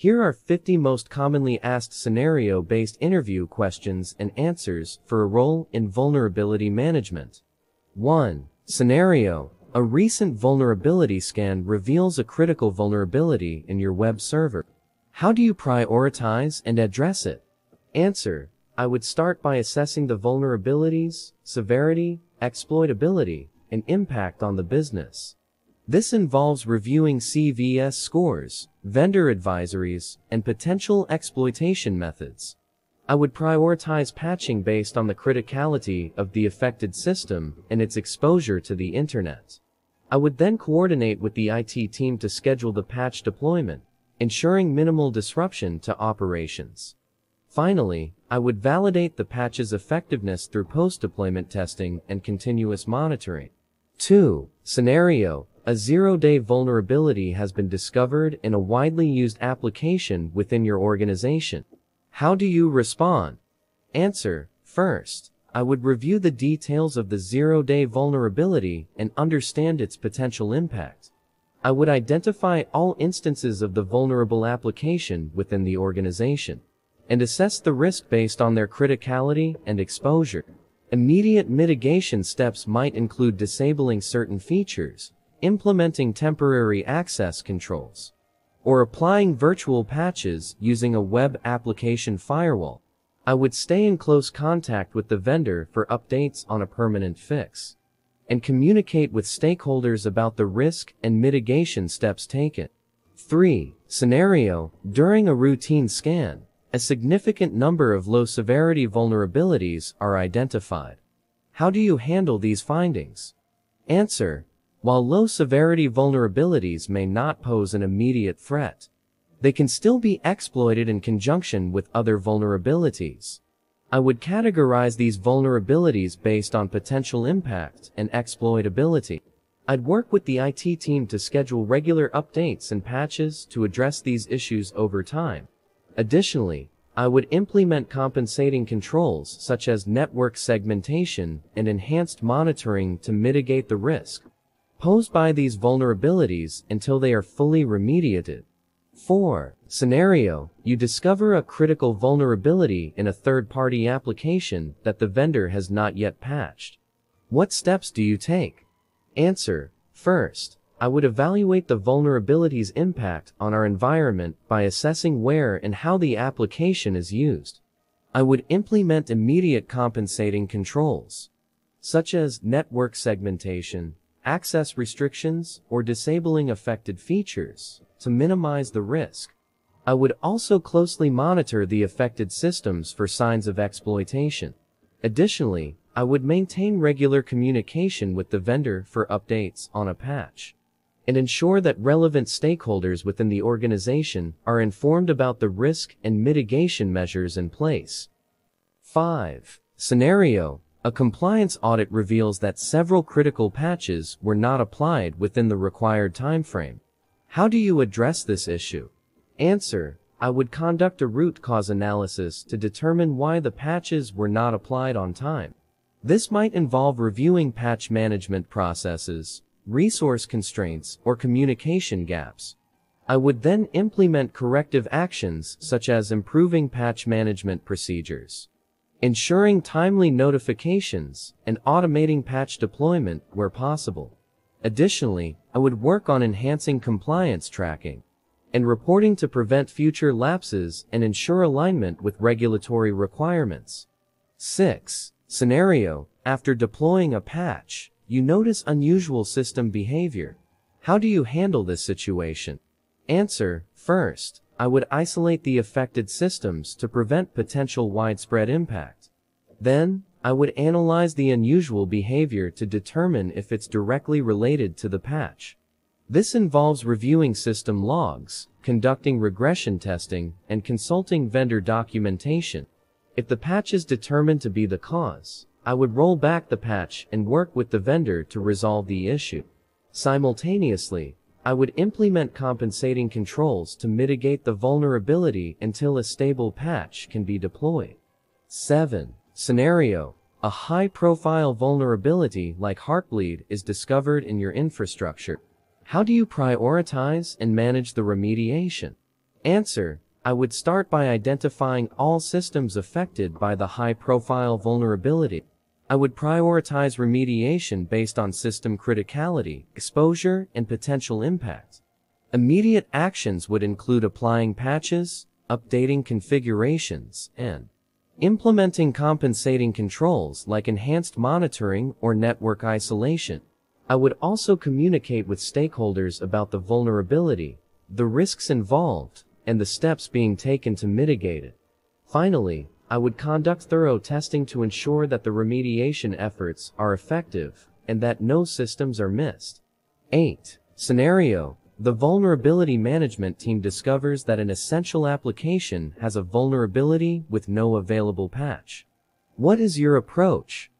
Here are 50 most commonly asked scenario-based interview questions and answers for a role in vulnerability management. 1. Scenario. A recent vulnerability scan reveals a critical vulnerability in your web server. How do you prioritize and address it? Answer. I would start by assessing the vulnerabilities, severity, exploitability, and impact on the business. This involves reviewing CVSS scores, vendor advisories, and potential exploitation methods. I would prioritize patching based on the criticality of the affected system and its exposure to the internet. I would then coordinate with the IT team to schedule the patch deployment, ensuring minimal disruption to operations. Finally, I would validate the patch's effectiveness through post-deployment testing and continuous monitoring. 2. Scenario. A zero-day vulnerability has been discovered in a widely used application within your organization. How do you respond? Answer. First, I would review the details of the zero-day vulnerability and understand its potential impact. I would identify all instances of the vulnerable application within the organization and assess the risk based on their criticality and exposure. Immediate mitigation steps might include disabling certain features, implementing temporary access controls, or applying virtual patches using a web application firewall. I would stay in close contact with the vendor for updates on a permanent fix and communicate with stakeholders about the risk and mitigation steps taken. 3. Scenario. During a routine scan, a significant number of low-severity vulnerabilities are identified. How do you handle these findings? Answer. While low-severity vulnerabilities may not pose an immediate threat, they can still be exploited in conjunction with other vulnerabilities. I would categorize these vulnerabilities based on potential impact and exploitability. I'd work with the IT team to schedule regular updates and patches to address these issues over time. Additionally, I would implement compensating controls such as network segmentation and enhanced monitoring to mitigate the risk posed by these vulnerabilities until they are fully remediated. 4. Scenario. You discover a critical vulnerability in a third-party application that the vendor has not yet patched. What steps do you take? Answer. First, I would evaluate the vulnerability's impact on our environment by assessing where and how the application is used. I would implement immediate compensating controls, such as network segmentation, access restrictions, or disabling affected features to minimize the risk. I would also closely monitor the affected systems for signs of exploitation. Additionally, I would maintain regular communication with the vendor for updates on a patch and ensure that relevant stakeholders within the organization are informed about the risk and mitigation measures in place. 5. Scenario. A compliance audit reveals that several critical patches were not applied within the required timeframe. How do you address this issue? Answer. I would conduct a root cause analysis to determine why the patches were not applied on time. This might involve reviewing patch management processes, resource constraints, or communication gaps. I would then implement corrective actions such as improving patch management procedures, ensuring timely notifications, and automating patch deployment where possible. Additionally, I would work on enhancing compliance tracking and reporting to prevent future lapses and ensure alignment with regulatory requirements. 6. Scenario. After deploying a patch, you notice unusual system behavior. How do you handle this situation? Answer. First, I would isolate the affected systems to prevent potential widespread impact. Then, I would analyze the unusual behavior to determine if it's directly related to the patch. This involves reviewing system logs, conducting regression testing, and consulting vendor documentation. If the patch is determined to be the cause, I would roll back the patch and work with the vendor to resolve the issue. Simultaneously, I would implement compensating controls to mitigate the vulnerability until a stable patch can be deployed. 7. Scenario. A high-profile vulnerability like Heartbleed is discovered in your infrastructure. How do you prioritize and manage the remediation? Answer. I would start by identifying all systems affected by the high-profile vulnerability. I would prioritize remediation based on system criticality, exposure, and potential impact. Immediate actions would include applying patches, updating configurations, and implementing compensating controls like enhanced monitoring or network isolation. I would also communicate with stakeholders about the vulnerability, the risks involved, and the steps being taken to mitigate it. Finally, I would conduct thorough testing to ensure that the remediation efforts are effective and that no systems are missed. 8. Scenario the vulnerability management team discovers that an essential application has a vulnerability with no available patch. What is your approach?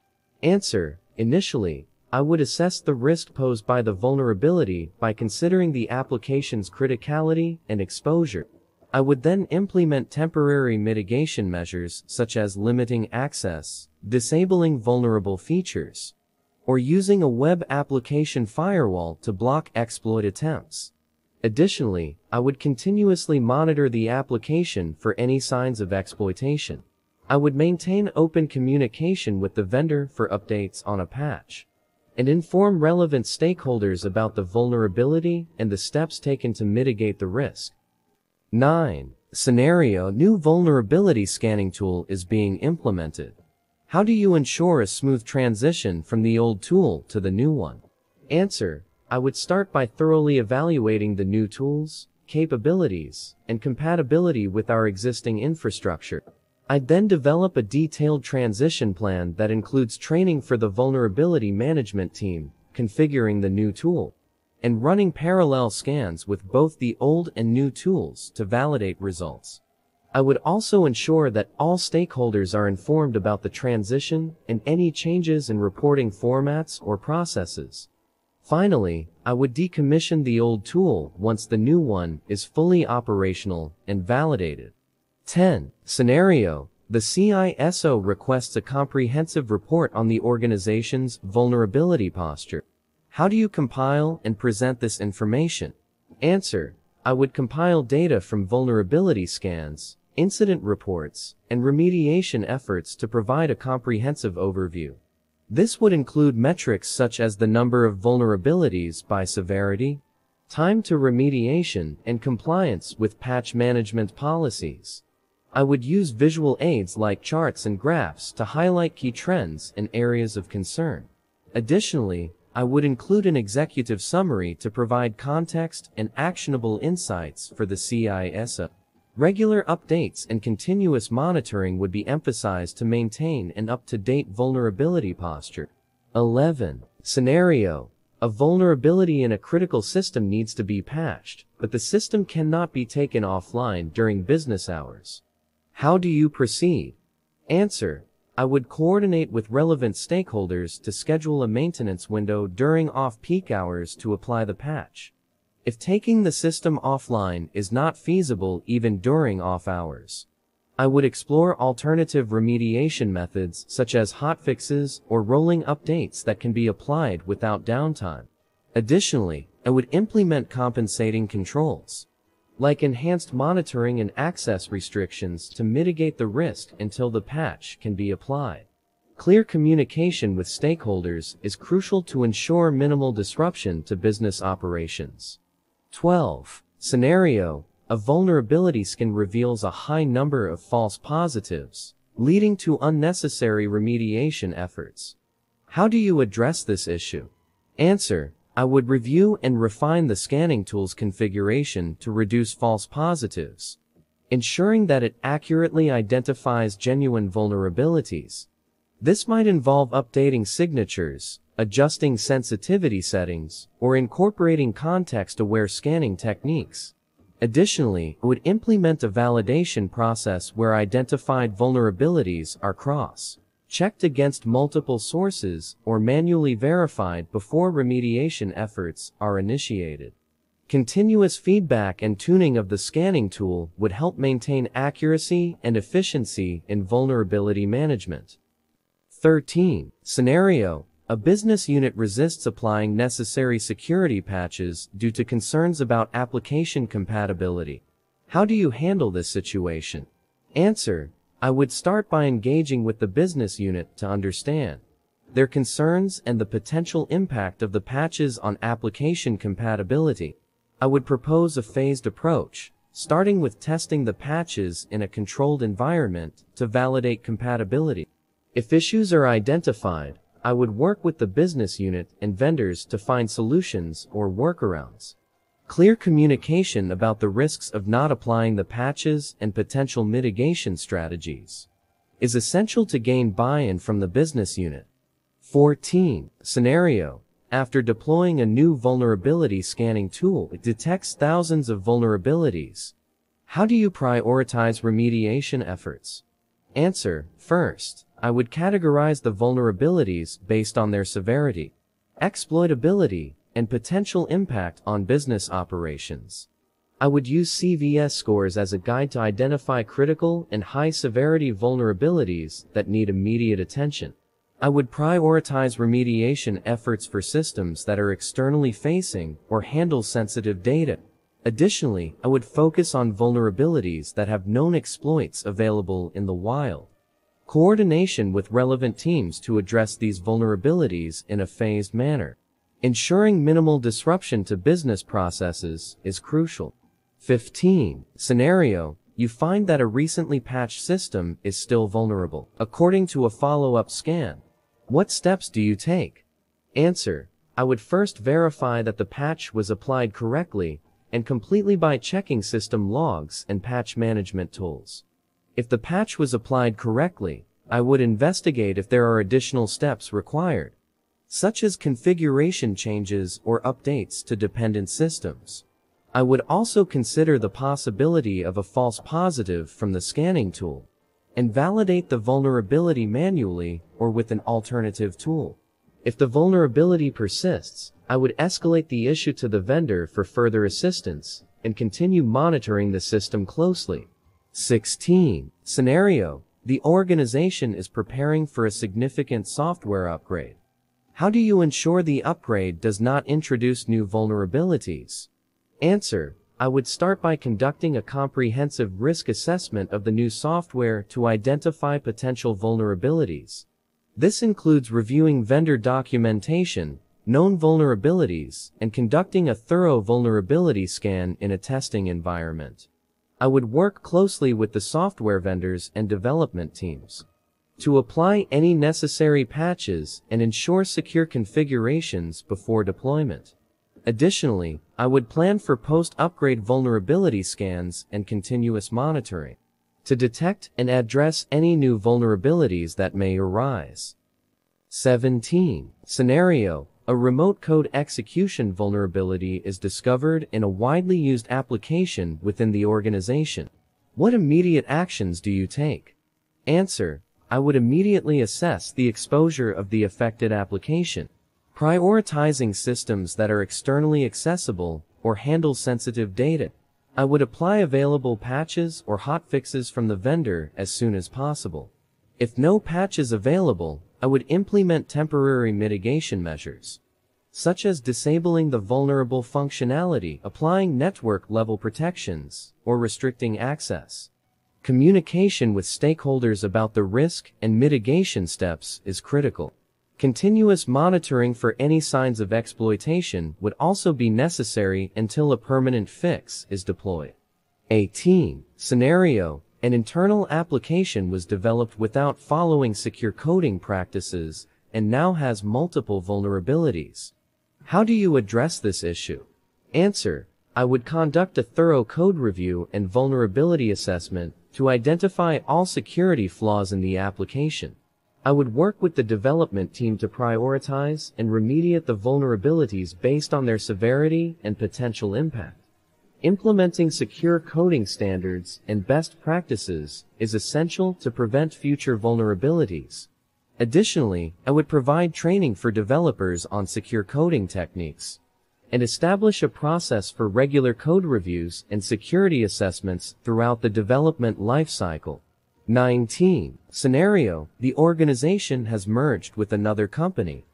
Answer. Initially, I would assess the risk posed by the vulnerability by considering the application's criticality and exposure. I would then implement temporary mitigation measures such as limiting access, disabling vulnerable features, or using a web application firewall to block exploit attempts. Additionally, I would continuously monitor the application for any signs of exploitation. I would maintain open communication with the vendor for updates on a patch and inform relevant stakeholders about the vulnerability and the steps taken to mitigate the risk. 9. Scenario New vulnerability scanning tool is being implemented. How do you ensure a smooth transition from the old tool to the new one? Answer. I would start by thoroughly evaluating the new tools, capabilities, and compatibility with our existing infrastructure. I'd then develop a detailed transition plan that includes training for the vulnerability management team, configuring the new tool, and running parallel scans with both the old and new tools to validate results. I would also ensure that all stakeholders are informed about the transition and any changes in reporting formats or processes. Finally, I would decommission the old tool once the new one is fully operational and validated. 10. Scenario. The CISO requests a comprehensive report on the organization's vulnerability posture. How do you compile and present this information? Answer. I would compile data from vulnerability scans, incident reports, and remediation efforts to provide a comprehensive overview. This would include metrics such as the number of vulnerabilities by severity, time to remediation, and compliance with patch management policies. I would use visual aids like charts and graphs to highlight key trends and areas of concern. Additionally, I would include an executive summary to provide context and actionable insights for the CISO. Regular updates and continuous monitoring would be emphasized to maintain an up-to-date vulnerability posture. 11. Scenario. A vulnerability in a critical system needs to be patched, but the system cannot be taken offline during business hours. How do you proceed? Answer. I would coordinate with relevant stakeholders to schedule a maintenance window during off-peak hours to apply the patch if taking the system offline is not feasible even during off hours. I would explore alternative remediation methods such as hotfixes or rolling updates that can be applied without downtime. Additionally, I would implement compensating controls, like enhanced monitoring and access restrictions to mitigate the risk until the patch can be applied. Clear communication with stakeholders is crucial to ensure minimal disruption to business operations. 12. Scenario. A vulnerability scan reveals a high number of false positives, leading to unnecessary remediation efforts. How do you address this issue? Answer. I would review and refine the scanning tool's configuration to reduce false positives, ensuring that it accurately identifies genuine vulnerabilities. This might involve updating signatures, adjusting sensitivity settings, or incorporating context-aware scanning techniques. Additionally, it would implement a validation process where identified vulnerabilities are cross-checked against multiple sources or manually verified before remediation efforts are initiated. Continuous feedback and tuning of the scanning tool would help maintain accuracy and efficiency in vulnerability management. 13. Scenario a business unit resists applying necessary security patches due to concerns about application compatibility. How do you handle this situation? Answer. I would start by engaging with the business unit to understand their concerns and the potential impact of the patches on application compatibility. I would propose a phased approach, starting with testing the patches in a controlled environment to validate compatibility. If issues are identified, I would work with the business unit and vendors to find solutions or workarounds. Clear communication about the risks of not applying the patches and potential mitigation strategies is essential to gain buy-in from the business unit. 14. Scenario. After deploying a new vulnerability scanning tool, it detects thousands of vulnerabilities. How do you prioritize remediation efforts? Answer. First, I would categorize the vulnerabilities based on their severity, exploitability, and potential impact on business operations. I would use CVSS scores as a guide to identify critical and high severity vulnerabilities that need immediate attention. I would prioritize remediation efforts for systems that are externally facing or handle sensitive data. Additionally, I would focus on vulnerabilities that have known exploits available in the wild. Coordination with relevant teams to address these vulnerabilities in a phased manner. Ensuring minimal disruption to business processes is crucial. 15. Scenario. You find that a recently patched system is still vulnerable. According to a follow-up scan, what steps do you take? Answer. I would first verify that the patch was applied correctly and completely by checking system logs and patch management tools. If the patch was applied correctly, I would investigate if there are additional steps required, such as configuration changes or updates to dependent systems. I would also consider the possibility of a false positive from the scanning tool and validate the vulnerability manually or with an alternative tool. If the vulnerability persists, I would escalate the issue to the vendor for further assistance and continue monitoring the system closely. 16. Scenario. The organization is preparing for a significant software upgrade. How do you ensure the upgrade does not introduce new vulnerabilities? Answer. I would start by conducting a comprehensive risk assessment of the new software to identify potential vulnerabilities. This includes reviewing vendor documentation, known vulnerabilities, and conducting a thorough vulnerability scan in a testing environment. I would work closely with the software vendors and development teams to apply any necessary patches and ensure secure configurations before deployment. Additionally, I would plan for post-upgrade vulnerability scans and continuous monitoring to detect and address any new vulnerabilities that may arise. 17. Scenario. A remote code execution vulnerability is discovered in a widely used application within the organization. What immediate actions do you take? Answer. I would immediately assess the exposure of the affected application Prioritizing systems that are externally accessible or handle sensitive data. I would apply available patches or hotfixes from the vendor as soon as possible. If no patch is available, I would implement temporary mitigation measures, such as disabling the vulnerable functionality, applying network level protections, or restricting access. Communication with stakeholders about the risk and mitigation steps is critical. Continuous monitoring for any signs of exploitation would also be necessary until a permanent fix is deployed. 18. Scenario. An internal application was developed without following secure coding practices and now has multiple vulnerabilities. How do you address this issue? Answer. I would conduct a thorough code review and vulnerability assessment to identify all security flaws in the application. I would work with the development team to prioritize and remediate the vulnerabilities based on their severity and potential impact. Implementing secure coding standards and best practices is essential to prevent future vulnerabilities. Additionally, I would provide training for developers on secure coding techniques and establish a process for regular code reviews and security assessments throughout the development lifecycle. 19. Scenario, the organization has merged with another company,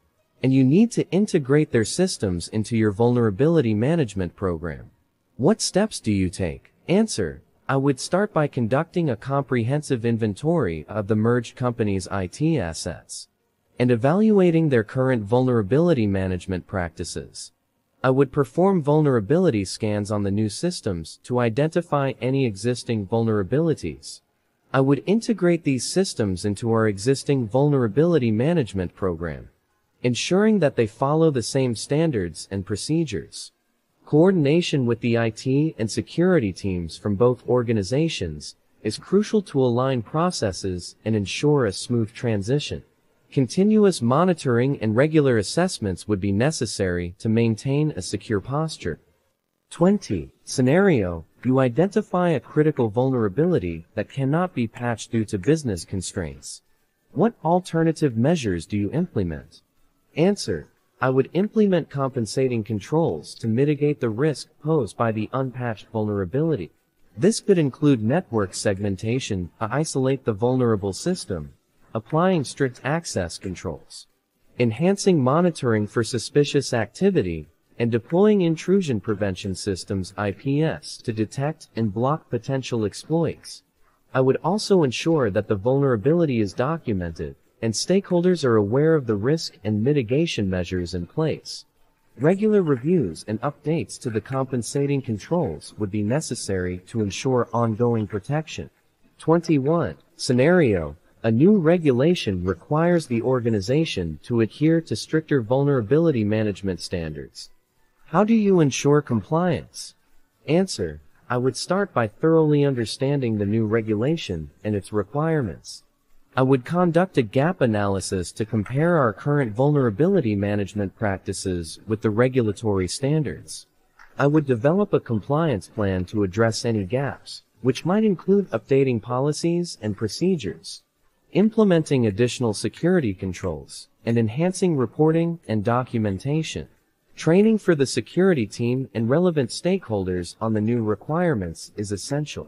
and you need to integrate their systems into your vulnerability management program. What steps do you take? Answer, I would start by conducting a comprehensive inventory of the merged company's IT assets and evaluating their current vulnerability management practices. I would perform vulnerability scans on the new systems to identify any existing vulnerabilities. I would integrate these systems into our existing vulnerability management program, ensuring that they follow the same standards and procedures. Coordination with the IT and security teams from both organizations is crucial to align processes and ensure a smooth transition. Continuous monitoring and regular assessments would be necessary to maintain a secure posture. 20. Scenario. You identify a critical vulnerability that cannot be patched due to business constraints. What alternative measures do you implement? Answer. I would implement compensating controls to mitigate the risk posed by the unpatched vulnerability. This could include network segmentation to isolate the vulnerable system, applying strict access controls, enhancing monitoring for suspicious activity, and deploying intrusion prevention systems IPS to detect and block potential exploits. I would also ensure that the vulnerability is documented, and stakeholders are aware of the risk and mitigation measures in place. Regular reviews and updates to the compensating controls would be necessary to ensure ongoing protection. 21. Scenario. A new regulation requires the organization to adhere to stricter vulnerability management standards. How do you ensure compliance? Answer. I would start by thoroughly understanding the new regulation and its requirements. I would conduct a gap analysis to compare our current vulnerability management practices with the regulatory standards. I would develop a compliance plan to address any gaps, which might include updating policies and procedures, implementing additional security controls, and enhancing reporting and documentation. Training for the security team and relevant stakeholders on the new requirements is essential.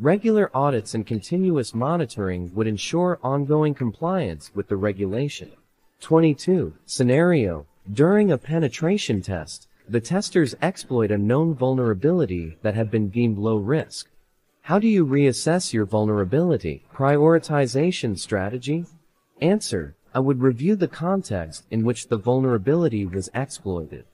Regular audits and continuous monitoring would ensure ongoing compliance with the regulation. 22. Scenario. During a penetration test, the testers exploit a known vulnerability that had been deemed low risk. How do you reassess your vulnerability? Prioritization strategy? Answer. I would review the context in which the vulnerability was exploited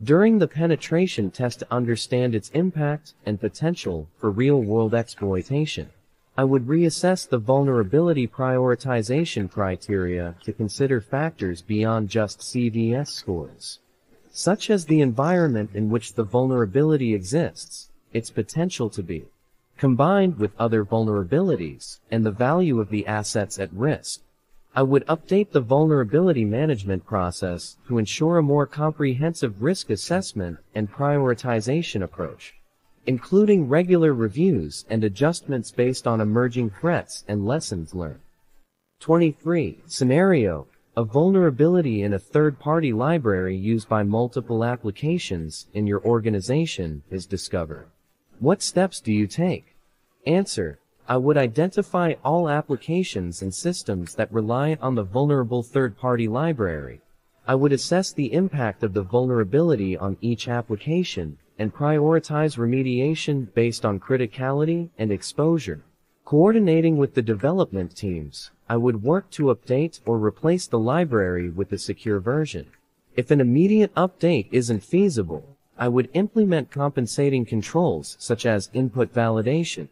during the penetration test to understand its impact and potential for real-world exploitation. I would reassess the vulnerability prioritization criteria to consider factors beyond just CVSS scores, such as the environment in which the vulnerability exists, its potential to be, combined with other vulnerabilities, and the value of the assets at risk. I would update the vulnerability management process to ensure a more comprehensive risk assessment and prioritization approach, including regular reviews and adjustments based on emerging threats and lessons learned. 23. Scenario. A vulnerability in a third-party library used by multiple applications in your organization is discovered. What steps do you take? Answer. I would identify all applications and systems that rely on the vulnerable third-party library. I would assess the impact of the vulnerability on each application and prioritize remediation based on criticality and exposure. Coordinating with the development teams, I would work to update or replace the library with a secure version. If an immediate update isn't feasible, I would implement compensating controls such as input validation,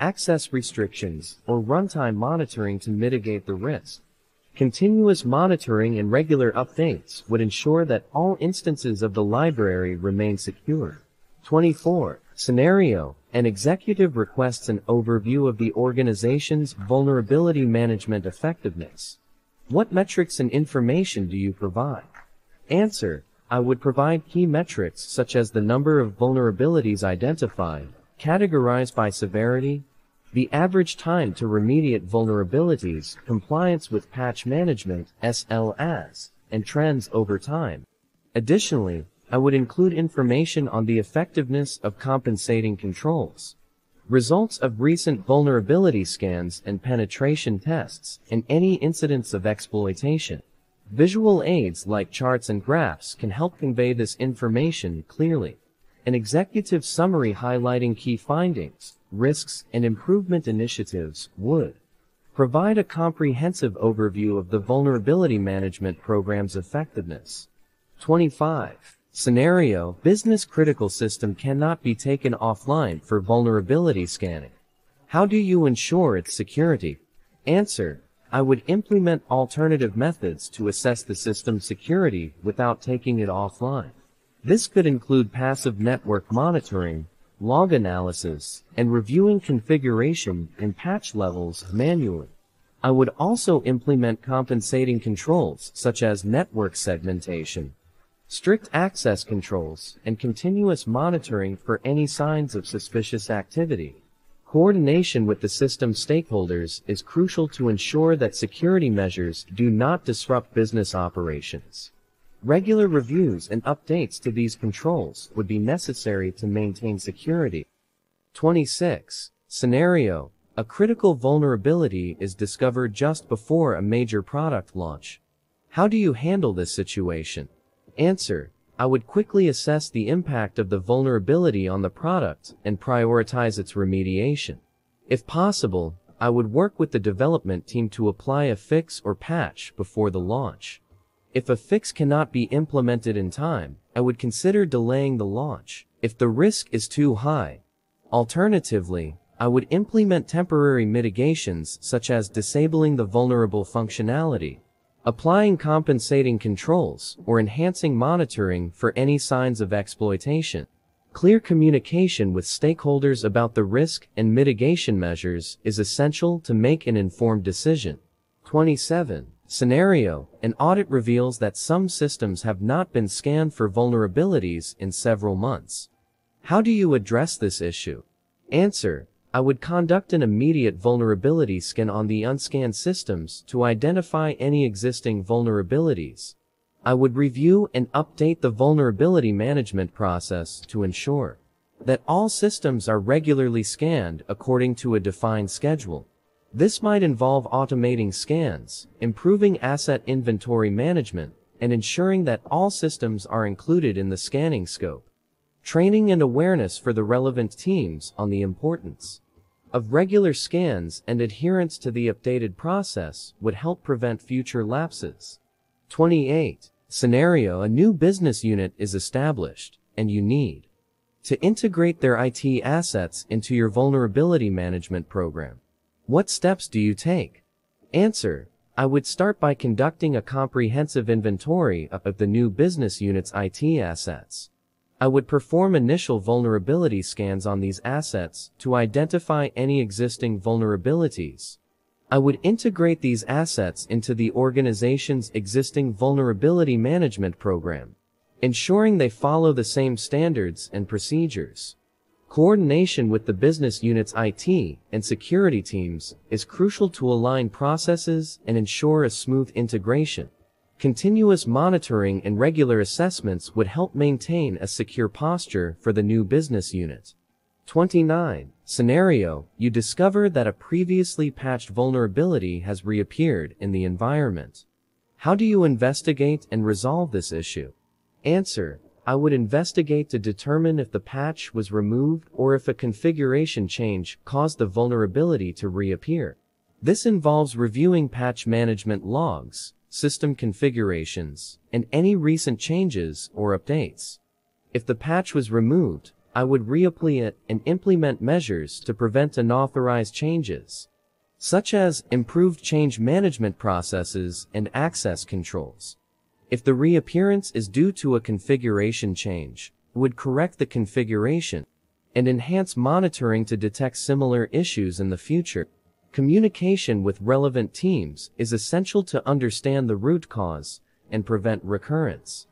access restrictions, or runtime monitoring to mitigate the risk. Continuous monitoring and regular updates would ensure that all instances of the library remain secure. 24. Scenario. An executive requests an overview of the organization's vulnerability management effectiveness. What metrics and information do you provide? Answer. I would provide key metrics such as the number of vulnerabilities identified, categorized by severity, the average time to remediate vulnerabilities, compliance with patch management, SLAs, and trends over time. Additionally, I would include information on the effectiveness of compensating controls, results of recent vulnerability scans and penetration tests, and any incidents of exploitation. Visual aids like charts and graphs can help convey this information clearly. An executive summary highlighting key findings, risks, and improvement initiatives would provide a comprehensive overview of the vulnerability management program's effectiveness. 25. Scenario, business critical system cannot be taken offline for vulnerability scanning. How do you ensure its security? Answer, I would implement alternative methods to assess the system's security without taking it offline. This could include passive network monitoring, log analysis, and reviewing configuration and patch levels manually. I would also implement compensating controls such as network segmentation, strict access controls, and continuous monitoring for any signs of suspicious activity. Coordination with the system stakeholders is crucial to ensure that security measures do not disrupt business operations. Regular reviews and updates to these controls would be necessary to maintain security. 26. Scenario. A critical vulnerability is discovered just before a major product launch. How do you handle this situation? Answer. I would quickly assess the impact of the vulnerability on the product and prioritize its remediation. If possible, I would work with the development team to apply a fix or patch before the launch. If a fix cannot be implemented in time, I would consider delaying the launch if the risk is too high. Alternatively, I would implement temporary mitigations such as disabling the vulnerable functionality, applying compensating controls, or enhancing monitoring for any signs of exploitation. Clear communication with stakeholders about the risk and mitigation measures is essential to make an informed decision. 27. Scenario, an audit reveals that some systems have not been scanned for vulnerabilities in several months. How do you address this issue? Answer, I would conduct an immediate vulnerability scan on the unscanned systems to identify any existing vulnerabilities. I would review and update the vulnerability management process to ensure that all systems are regularly scanned according to a defined schedule. This might involve automating scans, improving asset inventory management, and ensuring that all systems are included in the scanning scope. Training and awareness for the relevant teams on the importance of regular scans and adherence to the updated process would help prevent future lapses. 28. Scenario A new business unit is established, and you need to integrate their IT assets into your vulnerability management program. What steps do you take? Answer. I would start by conducting a comprehensive inventory of the new business unit's IT assets. I would perform initial vulnerability scans on these assets to identify any existing vulnerabilities. I would integrate these assets into the organization's existing vulnerability management program, ensuring they follow the same standards and procedures. Coordination with the business unit's IT and security teams is crucial to align processes and ensure a smooth integration. Continuous monitoring and regular assessments would help maintain a secure posture for the new business unit. 29. Scenario, you discover that a previously patched vulnerability has reappeared in the environment. How do you investigate and resolve this issue? Answer, I would investigate to determine if the patch was removed or if a configuration change caused the vulnerability to reappear. This involves reviewing patch management logs, system configurations, and any recent changes or updates. If the patch was removed, I would reapply it and implement measures to prevent unauthorized changes, such as improved change management processes and access controls. If the reappearance is due to a configuration change, would correct the configuration and enhance monitoring to detect similar issues in the future. Communication with relevant teams is essential to understand the root cause and prevent recurrence.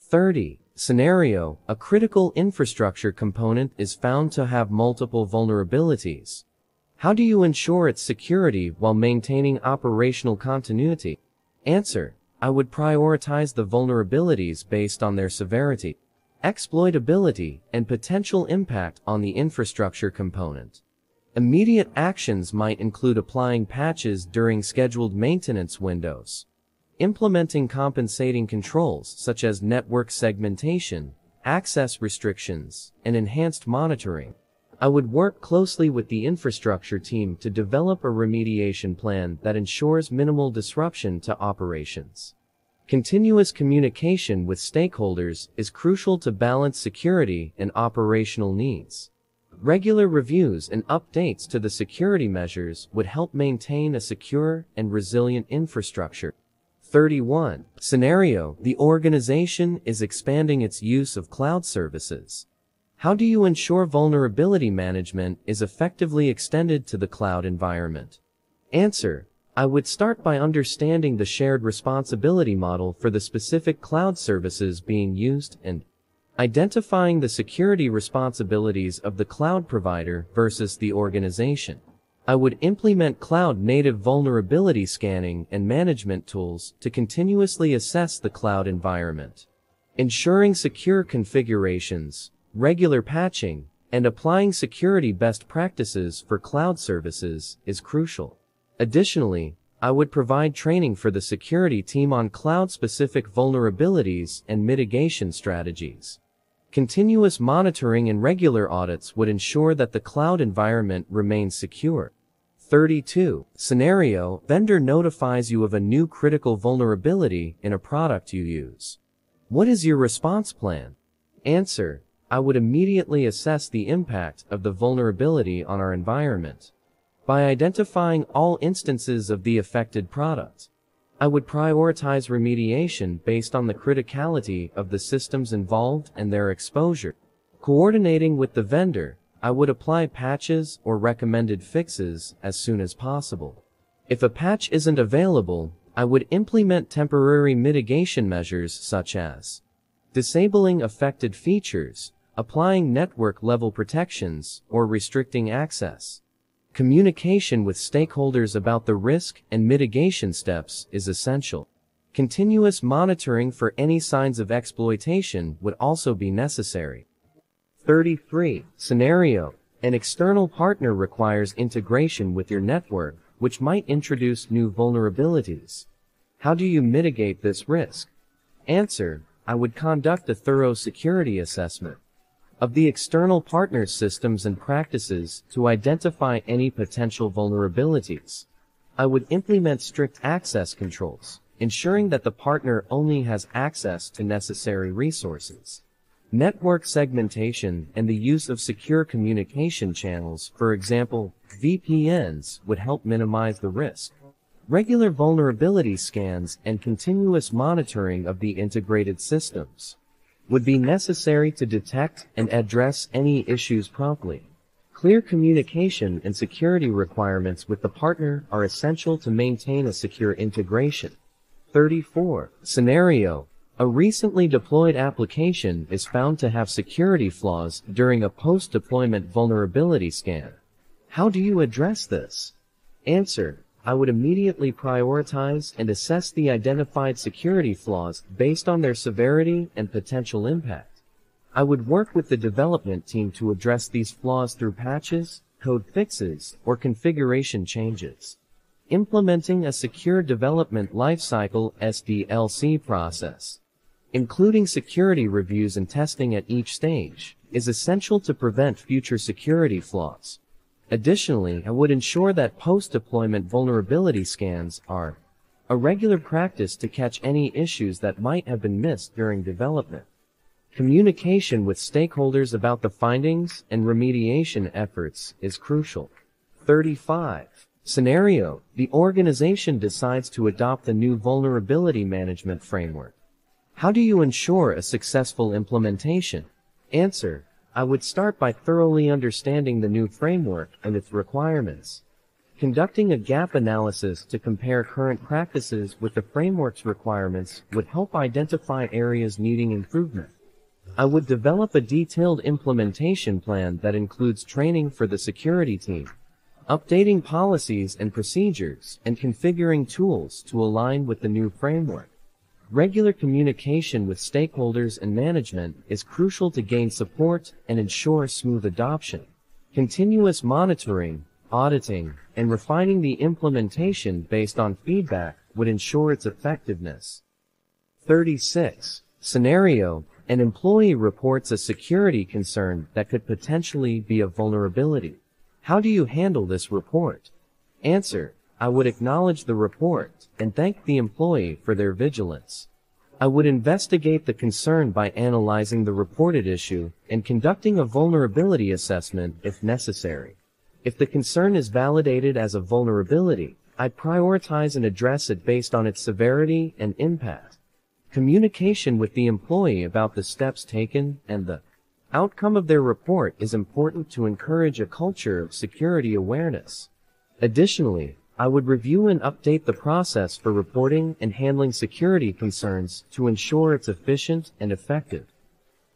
30. Scenario, a critical infrastructure component is found to have multiple vulnerabilities. How do you ensure its security while maintaining operational continuity? Answer, I would prioritize the vulnerabilities based on their severity, exploitability, and potential impact on the infrastructure component. Immediate actions might include applying patches during scheduled maintenance windows, implementing compensating controls such as network segmentation, access restrictions, and enhanced monitoring. I would work closely with the infrastructure team to develop a remediation plan that ensures minimal disruption to operations. Continuous communication with stakeholders is crucial to balance security and operational needs. Regular reviews and updates to the security measures would help maintain a secure and resilient infrastructure. 31. Scenario. The organization is expanding its use of cloud services. How do you ensure vulnerability management is effectively extended to the cloud environment? Answer. I would start by understanding the shared responsibility model for the specific cloud services being used and Identifying the security responsibilities of the cloud provider versus the organization. I would implement cloud-native vulnerability scanning and management tools to continuously assess the cloud environment. Ensuring secure configurations, regular patching, and applying security best practices for cloud services is crucial. Additionally, I would provide training for the security team on cloud-specific vulnerabilities and mitigation strategies. Continuous monitoring and regular audits would ensure that the cloud environment remains secure. 32. Scenario, vendor notifies you of a new critical vulnerability in a product you use. What is your response plan? Answer, I would immediately assess the impact of the vulnerability on our environment. By identifying all instances of the affected product, I would prioritize remediation based on the criticality of the systems involved and their exposure. Coordinating with the vendor, I would apply patches or recommended fixes as soon as possible. If a patch isn't available, I would implement temporary mitigation measures such as disabling affected features, applying network level protections, or restricting access. Communication with stakeholders about the risk and mitigation steps is essential. Continuous monitoring for any signs of exploitation would also be necessary. 33. Scenario. An external partner requires integration with your network, which might introduce new vulnerabilities. How do you mitigate this risk? Answer. I would conduct a thorough security assessment of the external partner's systems and practices to identify any potential vulnerabilities. I would implement strict access controls, ensuring that the partner only has access to necessary resources. Network segmentation and the use of secure communication channels, for example, VPNs, would help minimize the risk. Regular vulnerability scans and continuous monitoring of the integrated systems would be necessary to detect and address any issues promptly. Clear communication and security requirements with the partner are essential to maintain a secure integration. 34. Scenario. A recently deployed application is found to have security flaws during a post-deployment vulnerability scan. How do you address this? Answer. I would immediately prioritize and assess the identified security flaws based on their severity and potential impact. I would work with the development team to address these flaws through patches, code fixes, or configuration changes. Implementing a secure development lifecycle SDLC process, including security reviews and testing at each stage, is essential to prevent future security flaws. Additionally, I would ensure that post-deployment vulnerability scans are a regular practice to catch any issues that might have been missed during development. Communication with stakeholders about the findings and remediation efforts is crucial. 35. Scenario. The organization decides to adopt the new vulnerability management framework. How do you ensure a successful implementation? Answer. I would start by thoroughly understanding the new framework and its requirements. Conducting a gap analysis to compare current practices with the framework's requirements would help identify areas needing improvement. I would develop a detailed implementation plan that includes training for the security team, updating policies and procedures, and configuring tools to align with the new framework. Regular communication with stakeholders and management is crucial to gain support and ensure smooth adoption. Continuous monitoring, auditing, and refining the implementation based on feedback would ensure its effectiveness. 36. Scenario. An employee reports a security concern that could potentially be a vulnerability. How do you handle this report? Answer. I would acknowledge the report and thank the employee for their vigilance. I would investigate the concern by analyzing the reported issue and conducting a vulnerability assessment if necessary. If the concern is validated as a vulnerability, I prioritize and address it based on its severity and impact. Communication with the employee about the steps taken and the outcome of their report is important to encourage a culture of security awareness. Additionally, I would review and update the process for reporting and handling security concerns to ensure it's efficient and effective.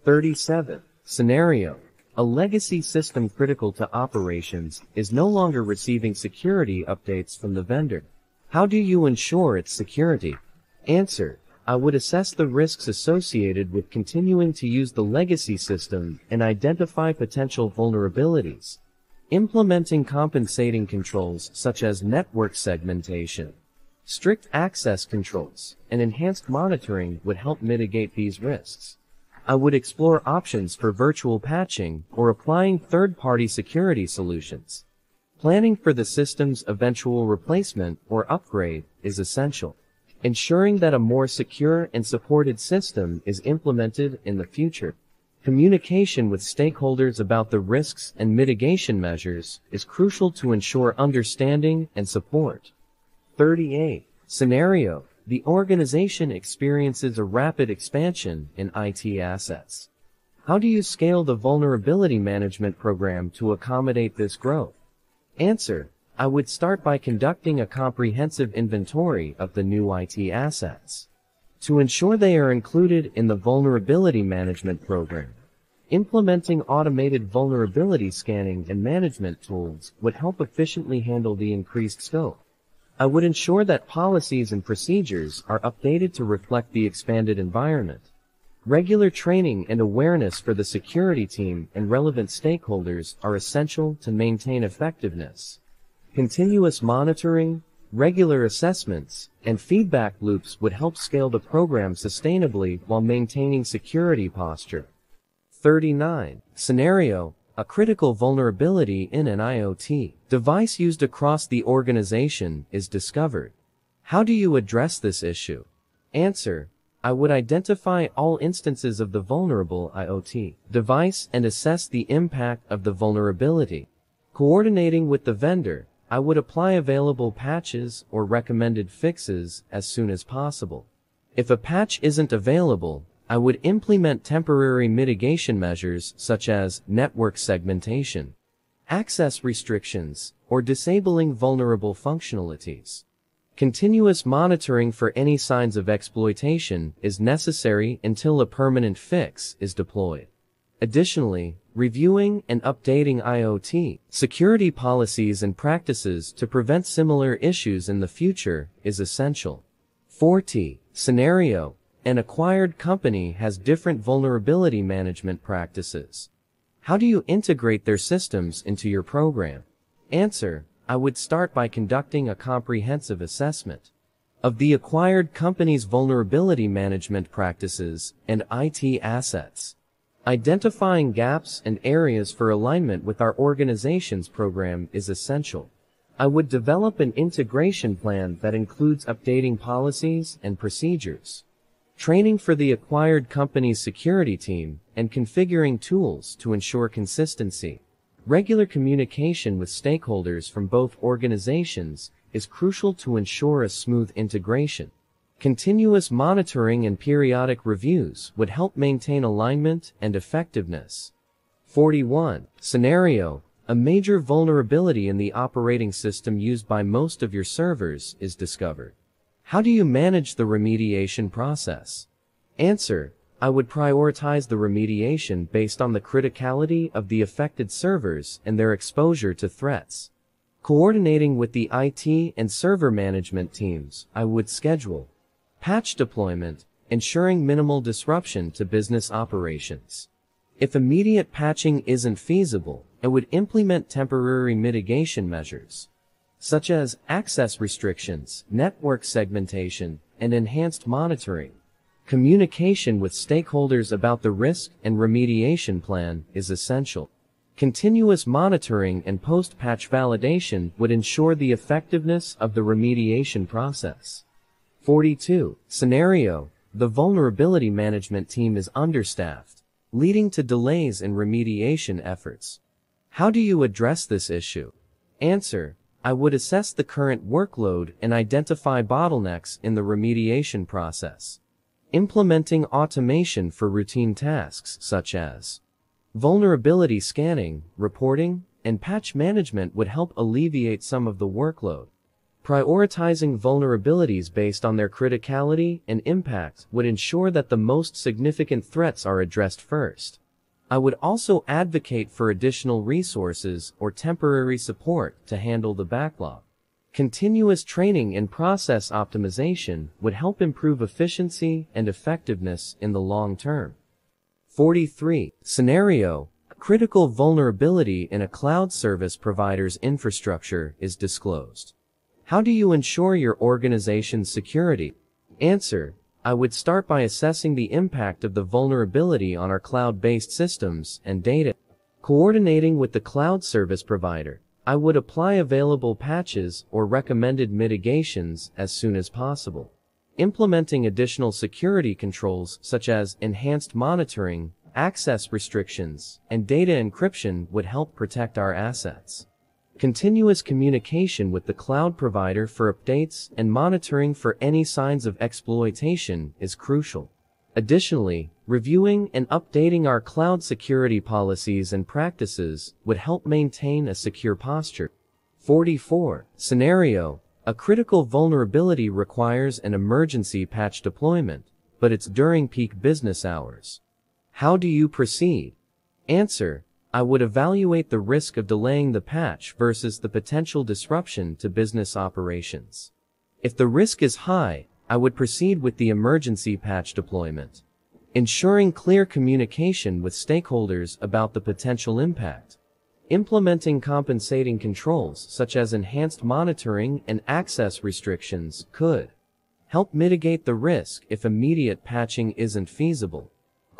37. Scenario. A legacy system critical to operations is no longer receiving security updates from the vendor. How do you ensure its security? Answer. I would assess the risks associated with continuing to use the legacy system and identify potential vulnerabilities. Implementing compensating controls such as network segmentation, strict access controls, and enhanced monitoring would help mitigate these risks. I would explore options for virtual patching or applying third-party security solutions. Planning for the system's eventual replacement or upgrade is essential. Ensuring that a more secure and supported system is implemented in the future. Communication with stakeholders about the risks and mitigation measures is crucial to ensure understanding and support. 38. Scenario. The organization experiences a rapid expansion in IT assets. How do you scale the vulnerability management program to accommodate this growth? Answer. I would start by conducting a comprehensive inventory of the new IT assets to ensure they are included in the vulnerability management program. Implementing automated vulnerability scanning and management tools would help efficiently handle the increased scope. I would ensure that policies and procedures are updated to reflect the expanded environment. Regular training and awareness for the security team and relevant stakeholders are essential to maintain effectiveness. Continuous monitoring, Regular assessments and feedback loops would help scale the program sustainably while maintaining security posture. 39. Scenario. A critical vulnerability in an IoT device used across the organization is discovered. How do you address this issue? Answer. I would identify all instances of the vulnerable IoT device and assess the impact of the vulnerability. Coordinating with the vendor, I would apply available patches or recommended fixes as soon as possible. If a patch isn't available, I would implement temporary mitigation measures such as network segmentation, access restrictions, or disabling vulnerable functionalities. Continuous monitoring for any signs of exploitation is necessary until a permanent fix is deployed. Additionally, reviewing and updating IoT security policies and practices to prevent similar issues in the future is essential. 40. Scenario. An acquired company has different vulnerability management practices. How do you integrate their systems into your program? Answer. I would start by conducting a comprehensive assessment of the acquired company's vulnerability management practices and IT assets. Identifying gaps and areas for alignment with our organization's program is essential. I would develop an integration plan that includes updating policies and procedures, training for the acquired company's security team, and configuring tools to ensure consistency. Regular communication with stakeholders from both organizations is crucial to ensure a smooth integration. Continuous monitoring and periodic reviews would help maintain alignment and effectiveness. 41. Scenario. A major vulnerability in the operating system used by most of your servers is discovered. How do you manage the remediation process? Answer. I would prioritize the remediation based on the criticality of the affected servers and their exposure to threats. Coordinating with the IT and server management teams, I would schedule Patch deployment, ensuring minimal disruption to business operations. If immediate patching isn't feasible, it would implement temporary mitigation measures, such as access restrictions, network segmentation, and enhanced monitoring. Communication with stakeholders about the risk and remediation plan is essential. Continuous monitoring and post-patch validation would ensure the effectiveness of the remediation process. 42. Scenario. The vulnerability management team is understaffed, leading to delays in remediation efforts. How do you address this issue? Answer. I would assess the current workload and identify bottlenecks in the remediation process. Implementing automation for routine tasks such as vulnerability scanning, reporting, and patch management would help alleviate some of the workload. Prioritizing vulnerabilities based on their criticality and impact would ensure that the most significant threats are addressed first. I would also advocate for additional resources or temporary support to handle the backlog. Continuous training and process optimization would help improve efficiency and effectiveness in the long term. 43. Scenario. Critical vulnerability in a cloud service provider's infrastructure is disclosed. How do you ensure your organization's security? Answer. I would start by assessing the impact of the vulnerability on our cloud-based systems and data. Coordinating with the cloud service provider, I would apply available patches or recommended mitigations as soon as possible. Implementing additional security controls such as enhanced monitoring, access restrictions, and data encryption would help protect our assets. Continuous communication with the cloud provider for updates and monitoring for any signs of exploitation is crucial. Additionally, reviewing and updating our cloud security policies and practices would help maintain a secure posture. 44. Scenario. A critical vulnerability requires an emergency patch deployment, but it's during peak business hours. How do you proceed? Answer. I would evaluate the risk of delaying the patch versus the potential disruption to business operations. If the risk is high, I would proceed with the emergency patch deployment. Ensuring clear communication with stakeholders about the potential impact. Implementing compensating controls such as enhanced monitoring and access restrictions could help mitigate the risk if immediate patching isn't feasible.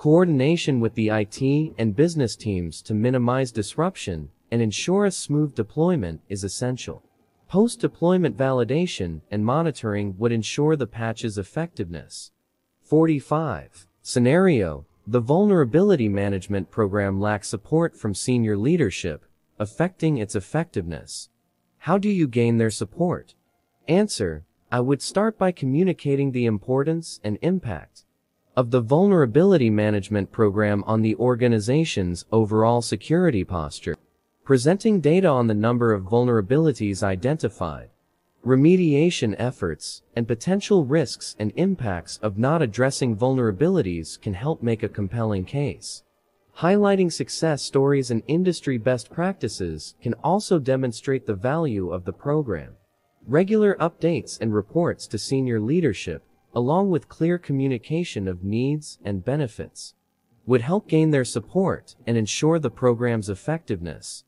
Coordination with the IT and business teams to minimize disruption and ensure a smooth deployment is essential. Post-deployment validation and monitoring would ensure the patch's effectiveness. 45. Scenario. The vulnerability management program lacks support from senior leadership, affecting its effectiveness. How do you gain their support? Answer. I would start by communicating the importance and impact of the vulnerability management program on the organization's overall security posture presenting data on the number of vulnerabilities identified, remediation efforts, and potential risks and impacts of not addressing vulnerabilities can help make a compelling case. Highlighting success stories and industry best practices can also demonstrate the value of the program. Regular updates and reports to senior leadership, along with clear communication of needs and benefits, would help gain their support and ensure the program's effectiveness.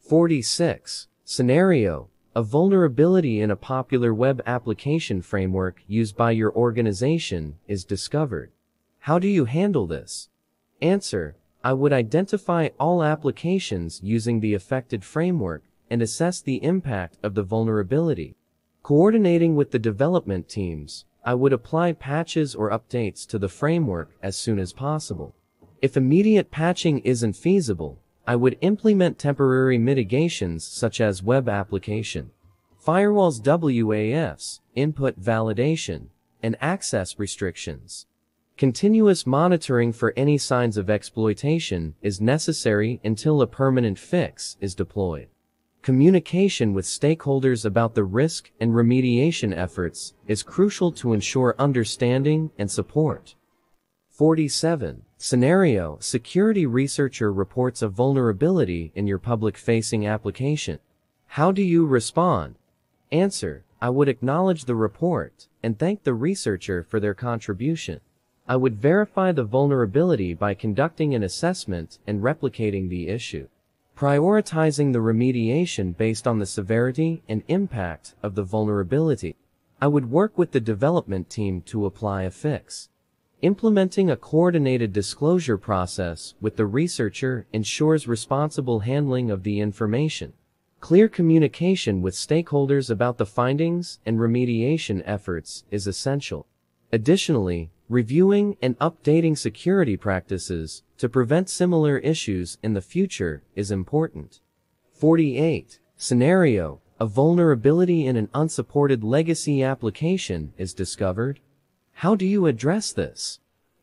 46. Scenario. A vulnerability in a popular web application framework used by your organization is discovered. How do you handle this? Answer. I would identify all applications using the affected framework and assess the impact of the vulnerability. Coordinating with the development teams, I would apply patches or updates to the framework as soon as possible. If immediate patching isn't feasible, I would implement temporary mitigations such as web application, firewalls WAFs, input validation, and access restrictions. Continuous monitoring for any signs of exploitation is necessary until a permanent fix is deployed. Communication with stakeholders about the risk and remediation efforts is crucial to ensure understanding and support. 47. Scenario, security researcher reports a vulnerability in your public-facing application. How do you respond? Answer, I would acknowledge the report and thank the researcher for their contribution. I would verify the vulnerability by conducting an assessment and replicating the issue. Prioritizing the remediation based on the severity and impact of the vulnerability. I would work with the development team to apply a fix. Implementing a coordinated disclosure process with the researcher ensures responsible handling of the information. Clear communication with stakeholders about the findings and remediation efforts is essential. Additionally, reviewing and updating security practices to prevent similar issues in the future is important. 48. Scenario. A vulnerability in an unsupported legacy application is discovered. How do you address this?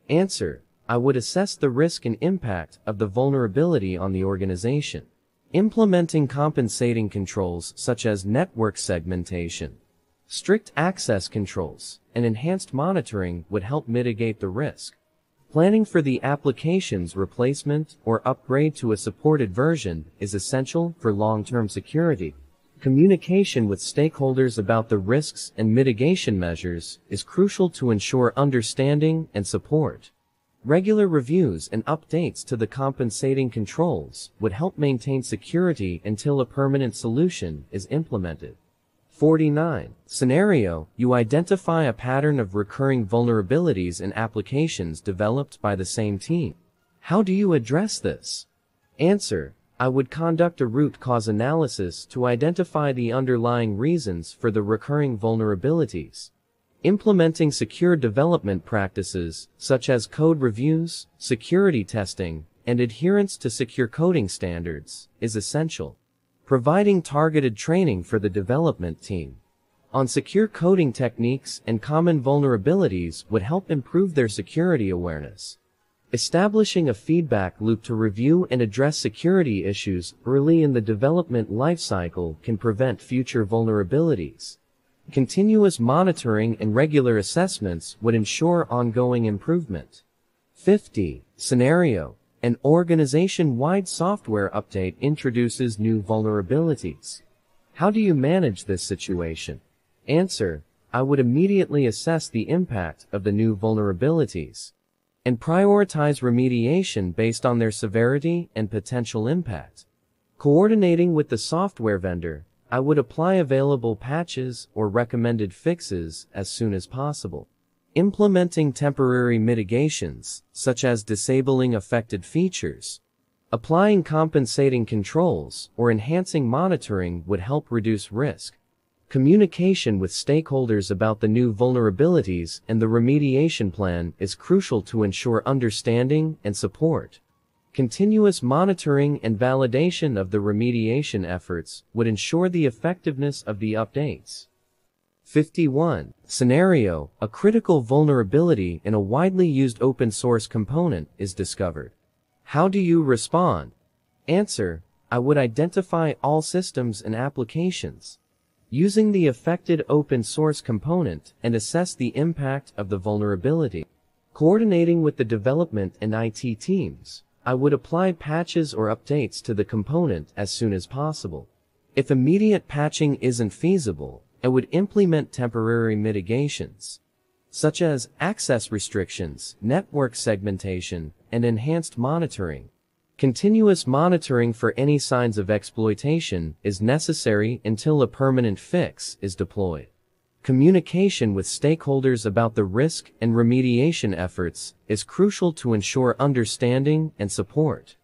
Answer. I would assess the risk and impact of the vulnerability on the organization. Implementing compensating controls such as network segmentation, strict access controls, and enhanced monitoring would help mitigate the risk. Planning for the application's replacement or upgrade to a supported version is essential for long-term security. Communication with stakeholders about the risks and mitigation measures is crucial to ensure understanding and support. Regular reviews and updates to the compensating controls would help maintain security until a permanent solution is implemented. 49. Scenario, you identify a pattern of recurring vulnerabilities in applications developed by the same team. How do you address this? Answer, I would conduct a root cause analysis to identify the underlying reasons for the recurring vulnerabilities. Implementing secure development practices, such as code reviews, security testing, and adherence to secure coding standards, is essential. Providing targeted training for the development team on secure coding techniques and common vulnerabilities would help improve their security awareness. Establishing a feedback loop to review and address security issues early in the development lifecycle can prevent future vulnerabilities. Continuous monitoring and regular assessments would ensure ongoing improvement. 50. Scenario. An organization-wide software update introduces new vulnerabilities. How do you manage this situation? Answer. I would immediately assess the impact of the new vulnerabilities and prioritize remediation based on their severity and potential impact. Coordinating with the software vendor, I would apply available patches or recommended fixes as soon as possible. Implementing temporary mitigations, such as disabling affected features, applying compensating controls, or enhancing monitoring would help reduce risk. Communication with stakeholders about the new vulnerabilities and the remediation plan is crucial to ensure understanding and support. Continuous monitoring and validation of the remediation efforts would ensure the effectiveness of the updates. 51. Scenario, a critical vulnerability in a widely used open source component is discovered. How do you respond? Answer, I would identify all systems and applications using the affected open source component and assess the impact of the vulnerability. Coordinating with the development and IT teams, I would apply patches or updates to the component as soon as possible. If immediate patching isn't feasible, I would implement temporary mitigations, such as access restrictions, network segmentation, and enhanced monitoring. Continuous monitoring for any signs of exploitation is necessary until a permanent fix is deployed. Communication with stakeholders about the risk and remediation efforts is crucial to ensure understanding and support.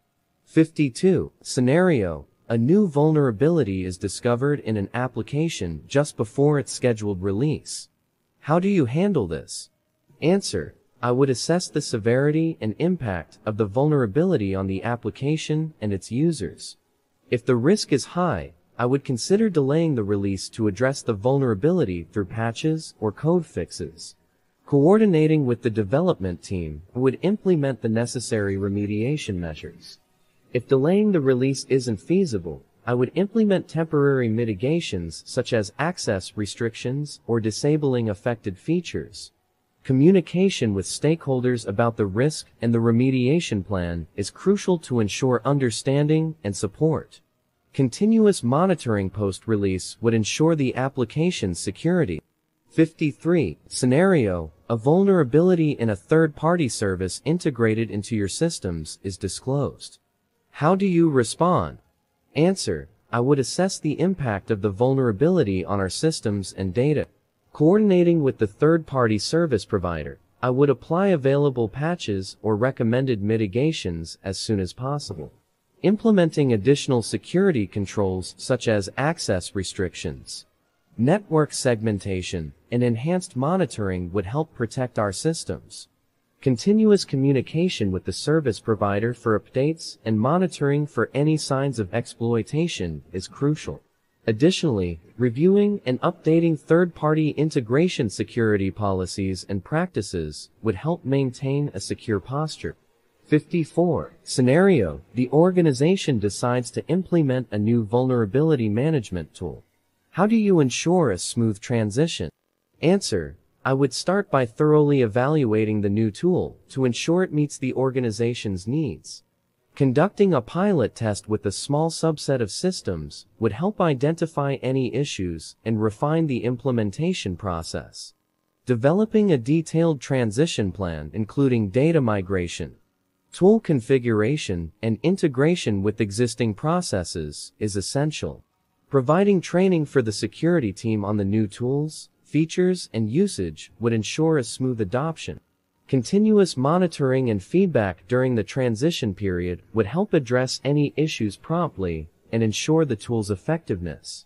52. Scenario. A new vulnerability is discovered in an application just before its scheduled release. How do you handle this? Answer. I would assess the severity and impact of the vulnerability on the application and its users. If the risk is high, I would consider delaying the release to address the vulnerability through patches or code fixes. Coordinating with the development team would implement the necessary remediation measures. If delaying the release isn't feasible, I would implement temporary mitigations such as access restrictions or disabling affected features. Communication with stakeholders about the risk and the remediation plan is crucial to ensure understanding and support. Continuous monitoring post-release would ensure the application's security. 53. Scenario. A vulnerability in a third-party service integrated into your systems is disclosed. How do you respond? Answer. I would assess the impact of the vulnerability on our systems and data. Coordinating with the third-party service provider, I would apply available patches or recommended mitigations as soon as possible. Implementing additional security controls such as access restrictions, network segmentation, and enhanced monitoring would help protect our systems. Continuous communication with the service provider for updates and monitoring for any signs of exploitation is crucial. Additionally, reviewing and updating third-party integration security policies and practices would help maintain a secure posture. 54. Scenario. The organization decides to implement a new vulnerability management tool. How do you ensure a smooth transition? Answer. I would start by thoroughly evaluating the new tool to ensure it meets the organization's needs. Conducting a pilot test with a small subset of systems would help identify any issues and refine the implementation process. Developing a detailed transition plan including data migration, tool configuration, and integration with existing processes is essential. Providing training for the security team on the new tools, features, and usage would ensure a smooth adoption. Continuous monitoring and feedback during the transition period would help address any issues promptly and ensure the tool's effectiveness.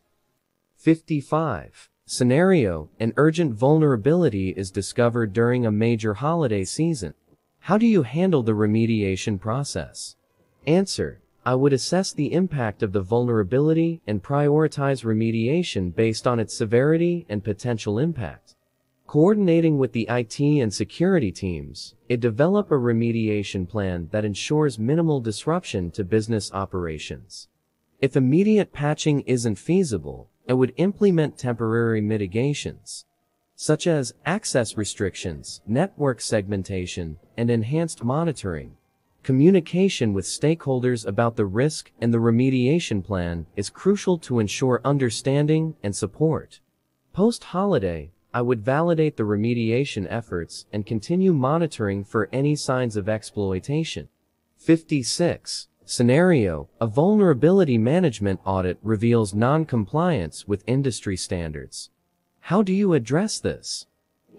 55. Scenario, an urgent vulnerability is discovered during a major holiday season. How do you handle the remediation process? Answer. I would assess the impact of the vulnerability and prioritize remediation based on its severity and potential impact. Coordinating with the IT and security teams, it develop a remediation plan that ensures minimal disruption to business operations. If immediate patching isn't feasible, it would implement temporary mitigations, such as access restrictions, network segmentation, and enhanced monitoring, Communication with stakeholders about the risk and the remediation plan is crucial to ensure understanding and support. Post-holiday, I would validate the remediation efforts and continue monitoring for any signs of exploitation. 56. Scenario, a vulnerability management audit reveals non-compliance with industry standards. How do you address this?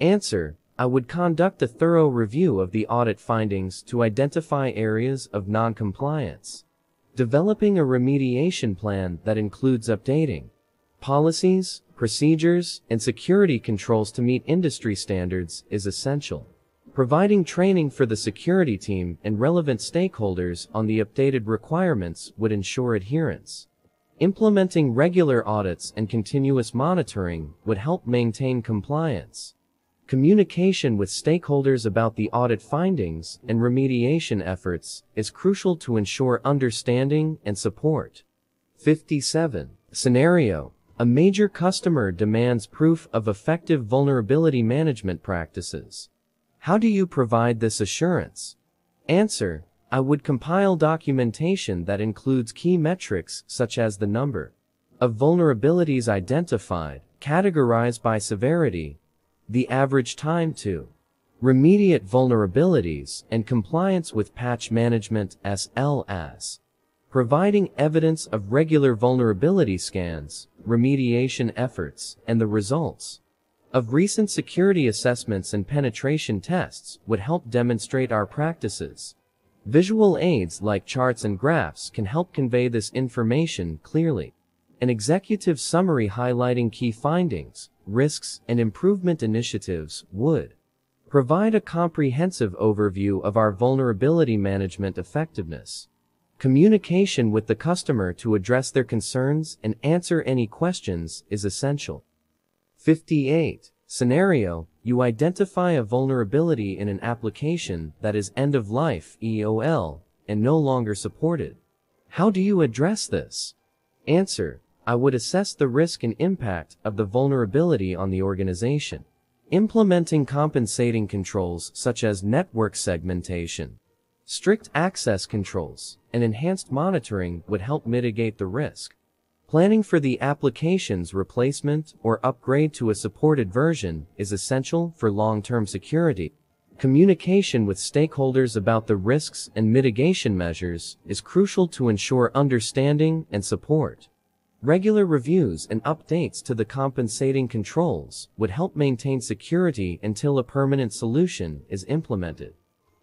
Answer, I would conduct a thorough review of the audit findings to identify areas of non-compliance. Developing a remediation plan that includes updating policies, procedures, and security controls to meet industry standards is essential. Providing training for the security team and relevant stakeholders on the updated requirements would ensure adherence. Implementing regular audits and continuous monitoring would help maintain compliance. Communication with stakeholders about the audit findings and remediation efforts is crucial to ensure understanding and support. 57. Scenario. A major customer demands proof of effective vulnerability management practices. How do you provide this assurance? Answer. I would compile documentation that includes key metrics such as the number of vulnerabilities identified, categorized by severity, the average time to remediate vulnerabilities and compliance with patch management SLAs. Providing evidence of regular vulnerability scans, remediation efforts, and the results of recent security assessments and penetration tests would help demonstrate our practices. Visual aids like charts and graphs can help convey this information clearly. An executive summary highlighting key findings, risks, and improvement initiatives would provide a comprehensive overview of our vulnerability management effectiveness. Communication with the customer to address their concerns and answer any questions is essential. 58. Scenario, you identify a vulnerability in an application that is end of life EOL and no longer supported. How do you address this? Answer, I would assess the risk and impact of the vulnerability on the organization. Implementing compensating controls such as network segmentation, strict access controls, and enhanced monitoring would help mitigate the risk. Planning for the application's replacement or upgrade to a supported version is essential for long-term security. Communication with stakeholders about the risks and mitigation measures is crucial to ensure understanding and support. Regular reviews and updates to the compensating controls would help maintain security until a permanent solution is implemented.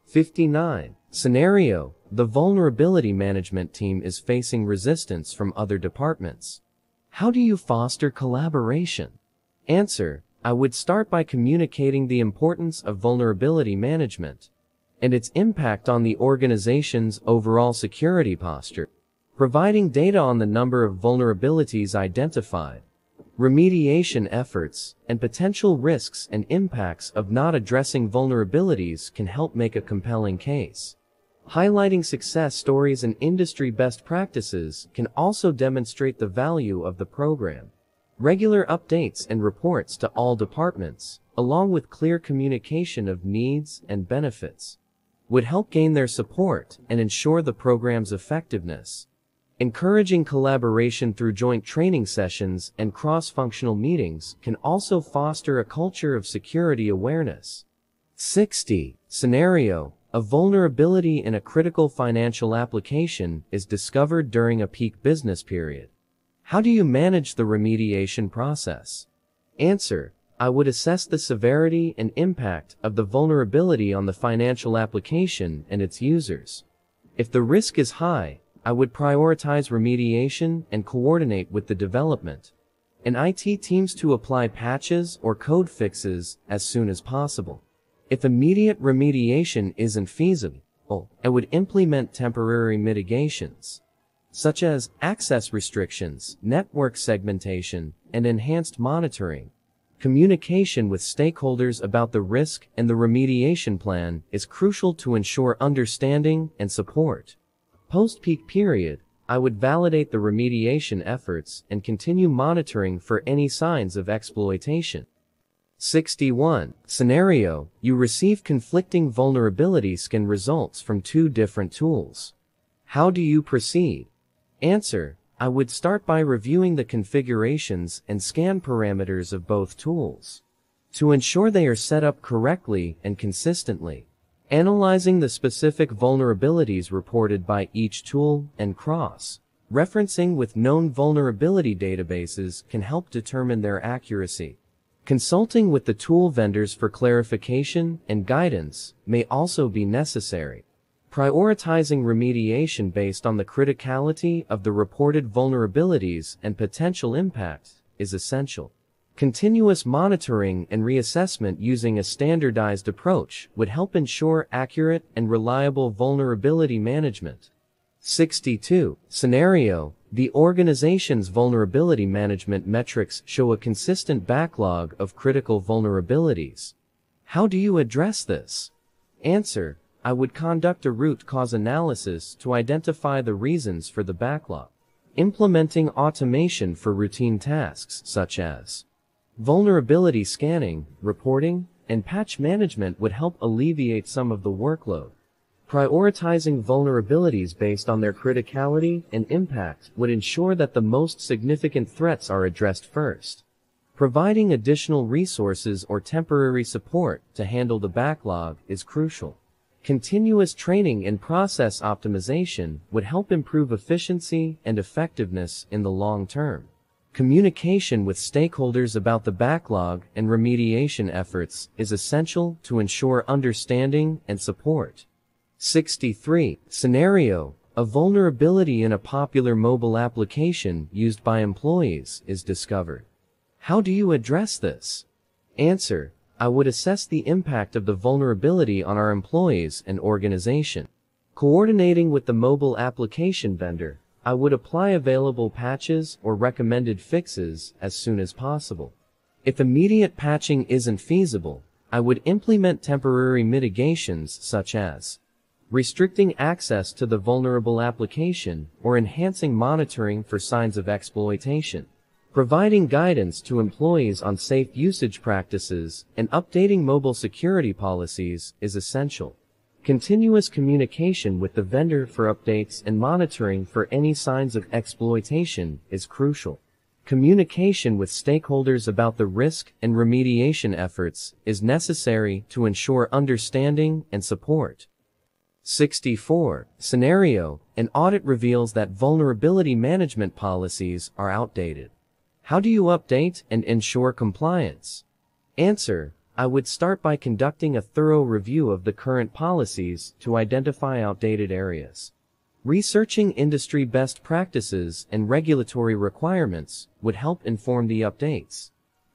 59. Scenario. The vulnerability management team is facing resistance from other departments. How do you foster collaboration? Answer. I would start by communicating the importance of vulnerability management and its impact on the organization's overall security posture, providing data on the number of vulnerabilities identified, remediation efforts, and potential risks and impacts of not addressing vulnerabilities can help make a compelling case. Highlighting success stories and industry best practices can also demonstrate the value of the program. Regular updates and reports to all departments, along with clear communication of needs and benefits, would help gain their support and ensure the program's effectiveness. Encouraging collaboration through joint training sessions and cross-functional meetings can also foster a culture of security awareness. 60. Scenario. A vulnerability in a critical financial application is discovered during a peak business period. How do you manage the remediation process? Answer. I would assess the severity and impact of the vulnerability on the financial application and its users. If the risk is high, I would prioritize remediation and coordinate with the development and IT teams to apply patches or code fixes as soon as possible. If immediate remediation isn't feasible, I would implement temporary mitigations such as access restrictions, network segmentation, and enhanced monitoring. Communication with stakeholders about the risk and the remediation plan is crucial to ensure understanding and support. Post-peak period, I would validate the remediation efforts and continue monitoring for any signs of exploitation. 61. Scenario, you receive conflicting vulnerability scan results from two different tools. How do you proceed? Answer. I would start by reviewing the configurations and scan parameters of both tools to ensure they are set up correctly and consistently. Analyzing the specific vulnerabilities reported by each tool and cross referencing with known vulnerability databases can help determine their accuracy. Consulting with the tool vendors for clarification and guidance may also be necessary. Prioritizing remediation based on the criticality of the reported vulnerabilities and potential impact is essential. Continuous monitoring and reassessment using a standardized approach would help ensure accurate and reliable vulnerability management. 62. Scenario. The organization's vulnerability management metrics show a consistent backlog of critical vulnerabilities. How do you address this? Answer. I would conduct a root cause analysis to identify the reasons for the backlog. Implementing automation for routine tasks such as vulnerability scanning, reporting, and patch management would help alleviate some of the workload. Prioritizing vulnerabilities based on their criticality and impact would ensure that the most significant threats are addressed first. Providing additional resources or temporary support to handle the backlog is crucial. Continuous training and process optimization would help improve efficiency and effectiveness in the long term. Communication with stakeholders about the backlog and remediation efforts is essential to ensure understanding and support. 63. Scenario. A vulnerability in a popular mobile application used by employees is discovered. How do you address this? Answer. I would assess the impact of the vulnerability on our employees and organization. Coordinating with the mobile application vendor, I would apply available patches or recommended fixes as soon as possible. If immediate patching isn't feasible, I would implement temporary mitigations such as restricting access to the vulnerable application or enhancing monitoring for signs of exploitation. Providing guidance to employees on safe usage practices and updating mobile security policies is essential. Continuous communication with the vendor for updates and monitoring for any signs of exploitation is crucial. Communication with stakeholders about the risk and remediation efforts is necessary to ensure understanding and support. 64. Scenario. An audit reveals that vulnerability management policies are outdated. How do you update and ensure compliance? Answer. I would start by conducting a thorough review of the current policies to identify outdated areas. Researching industry best practices and regulatory requirements would help inform the updates.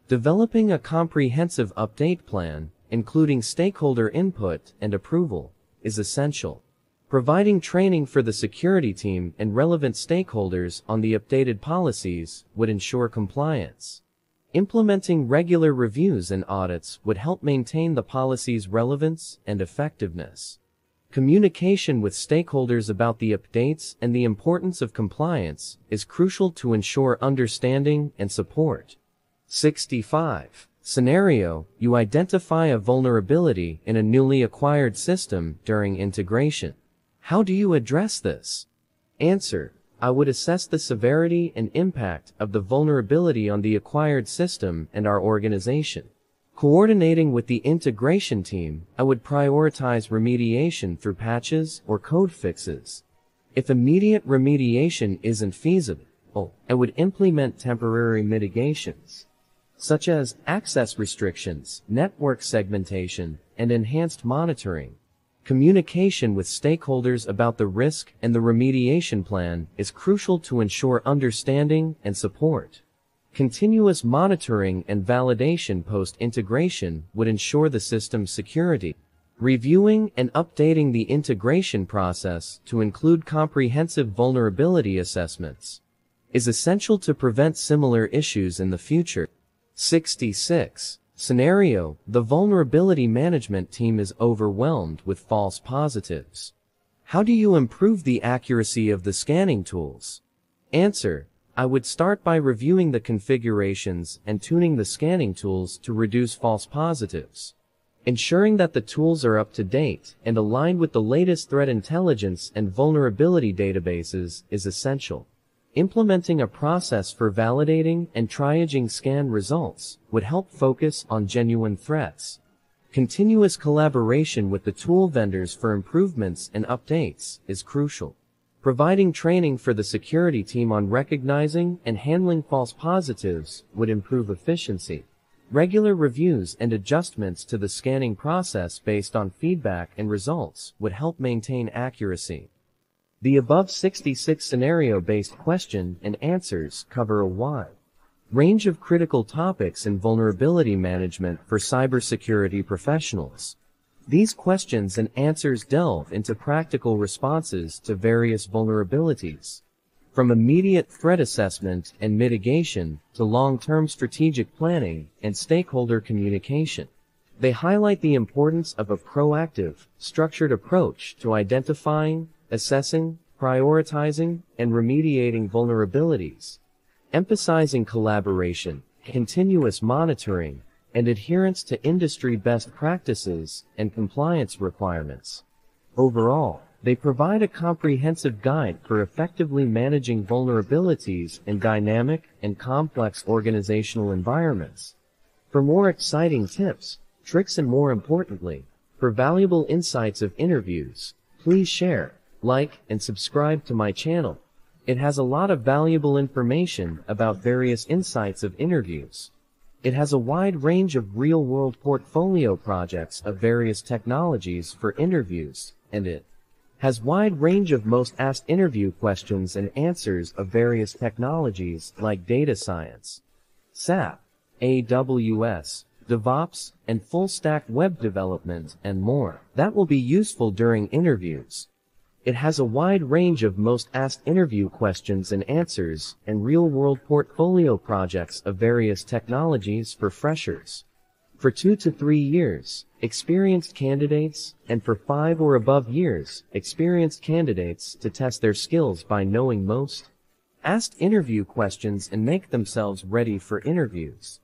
Developing a comprehensive update plan, including stakeholder input and approval, is essential. Providing training for the security team and relevant stakeholders on the updated policies would ensure compliance. Implementing regular reviews and audits would help maintain the policy's relevance and effectiveness. Communication with stakeholders about the updates and the importance of compliance is crucial to ensure understanding and support. 65. Scenario, you identify a vulnerability in a newly acquired system during integration. How do you address this? Answer. I would assess the severity and impact of the vulnerability on the acquired system and our organization. Coordinating with the integration team, I would prioritize remediation through patches or code fixes. If immediate remediation isn't feasible, I would implement temporary mitigations, such as access restrictions, network segmentation, and enhanced monitoring. Communication with stakeholders about the risk and the remediation plan is crucial to ensure understanding and support. Continuous monitoring and validation post-integration would ensure the system's security. Reviewing and updating the integration process to include comprehensive vulnerability assessments is essential to prevent similar issues in the future. 66. Scenario, the vulnerability management team is overwhelmed with false positives. How do you improve the accuracy of the scanning tools? Answer, I would start by reviewing the configurations and tuning the scanning tools to reduce false positives. Ensuring that the tools are up to date and aligned with the latest threat intelligence and vulnerability databases is essential. Implementing a process for validating and triaging scan results would help focus on genuine threats. Continuous collaboration with the tool vendors for improvements and updates is crucial. Providing training for the security team on recognizing and handling false positives would improve efficiency. Regular reviews and adjustments to the scanning process based on feedback and results would help maintain accuracy. The above 66 scenario-based question and answers cover a wide range of critical topics in vulnerability management for cybersecurity professionals. These questions and answers delve into practical responses to various vulnerabilities, from immediate threat assessment and mitigation to long-term strategic planning and stakeholder communication. They highlight the importance of a proactive, structured approach to identifying, assessing, prioritizing, and remediating vulnerabilities, emphasizing collaboration, continuous monitoring, and adherence to industry best practices and compliance requirements. Overall, they provide a comprehensive guide for effectively managing vulnerabilities in dynamic and complex organizational environments. For more exciting tips, tricks and more importantly, for valuable insights of interviews, please share, like, and subscribe to my channel. It has a lot of valuable information about various insights of interviews. It has a wide range of real-world portfolio projects of various technologies for interviews, and it has wide range of most asked interview questions and answers of various technologies like data science, SAP, AWS, DevOps, and full stack web development, and more. That will be useful during interviews. It has a wide range of most asked interview questions and answers and real-world portfolio projects of various technologies for freshers. For two to three years, experienced candidates, and for five or above years, experienced candidates to test their skills by knowing most asked interview questions and make themselves ready for interviews.